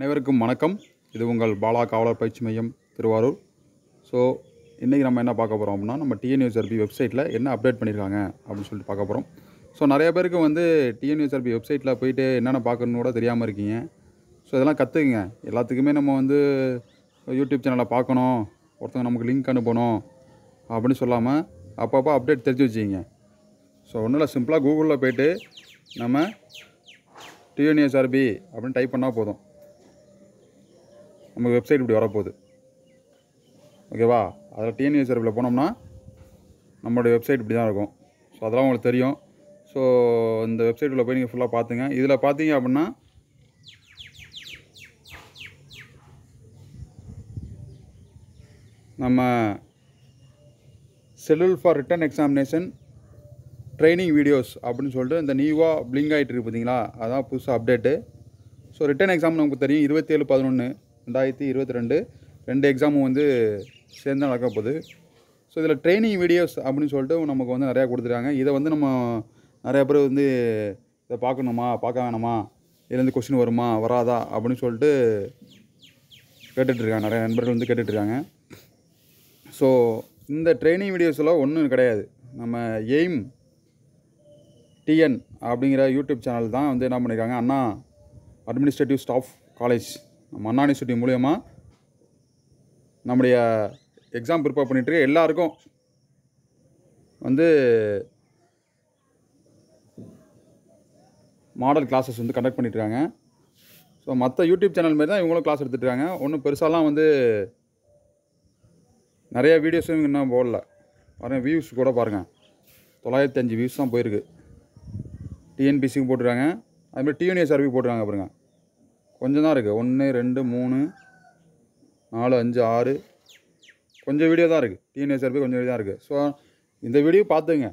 அனைவருக்கும் வணக்கம். இது உங்கள் பாலா காவலர் பயிற்சி மையம் திருவாரூர். ஸோ இன்றைக்கி நம்ம என்ன பார்க்க போகிறோம் அப்படின்னா நம்ம டிஎன்யூஎஸ்ஆர்பி வெப்சைட்டில் என்ன அப்டேட் பண்ணியிருக்காங்க அப்படின்னு சொல்லிட்டு பார்க்க போகிறோம் ஸோ நிறைய பேருக்கு வந்து டிஎன்யூஎஸ்ஆர்பி வெப்சைட்டில் போயிட்டு என்னென்ன பார்க்கணுன்னு கூட தெரியாமல் இருக்கீங்க. ஸோ இதெல்லாம் கற்றுக்குங்க எல்லாத்துக்குமே நம்ம வந்து யூடியூப் சேனலை பார்க்கணும். ஒருத்தவங்க நமக்கு லிங்க் அனுப்பணும் அப்படின்னு சொல்லாமல் அப்பப்போ அப்டேட் தெரிஞ்சு வச்சுக்கிங்க. ஸோ ஒன்றும் இல்லை சிம்பிளாக கூகுளில் போயிட்டு நம்ம டிஎன்யூஎஸ்ஆர்பி அப்படின்னு டைப் பண்ணால் போதும். நம்ம வெப்சைட் இப்படி வரப்போகுது. ஓகேவா அதில் டிஎன்எஸ்ஆர்பியில் போனோம்னா நம்மளுடைய வெப்சைட் இப்படி தான் இருக்கும். ஸோ அதெல்லாம் உங்களுக்கு தெரியும். ஸோ இந்த வெப்சைட்டில் போய் நீங்கள் ஃபுல்லாக பார்த்துங்க இதில் பார்த்தீங்க அப்படின்னா நம்ம செல்லுல் for written examination training videos அப்படின்னு சொல்லிட்டு இந்த நியூவாக பிளிங்க் ஆகிட்டு இருக்கு பார்த்தீங்களா அதான் புதுசாக அப்டேட்டு ஸோ ரிட்டன் எக்ஸாம் நமக்கு தெரியும். இருபத்தேழு பதினொன்று ரெண்டாயிரத்தி இருபத்தி ரெண்டு ரெண்டு எக்ஸாமும் வந்து சேர்ந்து நடக்க போகுது. ஸோ இதில் ட்ரைனிங் வீடியோஸ் அப்படின்னு சொல்லிட்டு நமக்கு வந்து நிறையா கொடுத்துருக்காங்க. இதை வந்து நம்ம நிறையா பேர் வந்து இதை பார்க்கணுமா பார்க்க வேணாமா? இதுலேருந்து கொஸ்டின் வருமா வராதா? அப்படின்னு சொல்லிட்டு கேட்டுட்ருக்காங்க. நிறைய நண்பர்கள் வந்து கேட்டுட்ருக்காங்க. ஸோ இந்த ட்ரைனிங் வீடியோஸில் ஒன்றும் கிடையாது. நம்ம எய்ம் டிஎன் அப்படிங்கிற யூடியூப் சேனல் தான் வந்து என்ன பண்ணியிருக்காங்க அண்ணா அட்மினிஸ்ட்ரேட்டிவ் ஸ்டாஃப் காலேஜ் நம்ம அண்ணா யூனிவர்சிட்டி மூலயமா நம்முடைய எக்ஸாம் ப்ரிப்பேர் பண்ணிகிட்டு இருக்க எல்லாருக்கும் வந்து மாடல் கிளாஸஸ் வந்து கண்டக்ட் பண்ணிட்டுருக்காங்க ஸோ மற்ற யூடியூப் சேனல் மாதிரி தான் இவங்களும் கிளாஸ் எடுத்துகிட்ருக்காங்க ஒன்றும் பெருசாலாம் வந்து நிறைய வீடியோஸும் இன்னும் போடல. பாருங்கள் வியூஸ் கூட பாருங்கள் தொள்ளாயிரத்தி அஞ்சு வியூஸ் தான் போயிருக்கு. டிஎன்பிசிக்கும் போட்டுருக்காங்க. அதுமாதிரி ஆர்ஃபி போட்டுருக்காங்க பாருங்கள் கொஞ்சம் தான் இருக்குது ஒன்று ரெண்டு மூணு நாலு அஞ்சு ஆறு. கொஞ்சம் வீடியோ தான் இருக்குது டிஎன்ஏஎஸ்ஆர்பி கொஞ்சம் வீடியோ தான் இருக்குது ஸோ இந்த வீடியோ பார்த்துங்க.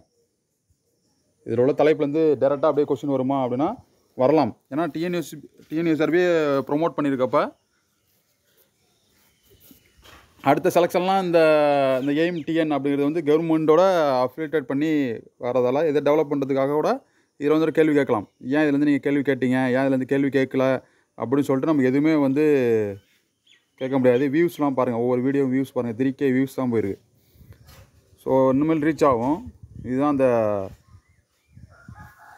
இதில் உள்ள தலைப்புலேருந்து டேரெக்டாக அப்படியே கொஸ்டின் வருமா அப்படின்னா வரலாம். ஏன்னா டிஎன்எஸ் டிஎன்யூஎஸ்ஆர்பி ப்ரொமோட் பண்ணியிருக்கப்ப அடுத்த செலெக்ஷன்லாம் இந்த இந்த எய்ம் டிஎன் அப்படிங்கிறது வந்து கவர்மெண்ட்டோட அஃபிலேட்டட் பண்ணி வரதால் இதை டெவலப் பண்ணுறதுக்காக கூட இதில் வந்து ஒரு கேள்வி கேட்கலாம். ஏன் இதுலேருந்து நீங்கள் கேள்வி கேட்டீங்க? ஏன் இதுலேருந்து கேள்வி கேட்கல? அப்படின்னு சொல்லிட்டு நம்ம எதுவுமே வந்து கேட்க முடியாது. வியூஸ்லாம் பாருங்கள் ஒவ்வொரு வீடியோ வியூஸ் பாருங்கள் த்ரீ கே வியூஸ் தான் போயிருக்கு. ஸோ இனிமேல் ரீச் ஆகும். இதுதான் அந்த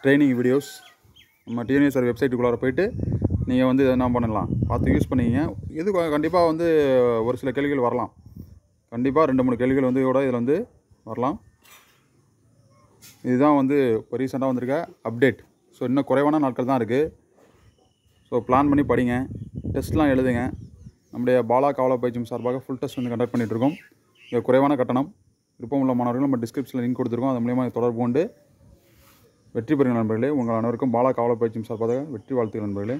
ட்ரைனிங் வீடியோஸ் நம்ம டிஎன்எஸ்ஆர் வெப்சைட்டுக்குள்ளார போயிட்டு நீங்கள் வந்து என்ன பண்ணலாம். பார்த்து யூஸ் பண்ணிக்கிங்க. இது கண்டிப்பாக வந்து ஒரு சில கேள்விகள் வரலாம். கண்டிப்பாக ரெண்டு மூணு கேள்விகள் வந்து கூட இதில் வந்து வரலாம். இதுதான் வந்து இப்போ ரீசெண்டாக வந்திருக்க அப்டேட் ஸோ இன்னும் குறைவான நாட்கள் தான் இருக்குது ஸோ பிளான் பண்ணி படிங்க. டெஸ்ட்லாம் எழுதுங்க. நம்முடைய பாலா காவலா பயிற்சியும் சார்பாக ஃபுல் டெஸ்ட் வந்து கண்டக்ட் பண்ணிகிட்ருக்கோம் இங்கே குறைவான கட்டணம். விருப்பம் உள்ள மாணவர்கள் நம்ம டிஸ்கிரிப்ஷனில் லிங்க் கொடுத்துருக்கோம். அது மூலியமாக தொடர்பு கொண்டு வெற்றி பெறுங்க நண்பர்களே. உங்கள் அனைவருக்கும் பாலா காவலா பயிற்சியும் சார்பாக வெற்றி வாழ்த்துகள் நண்பர்களே.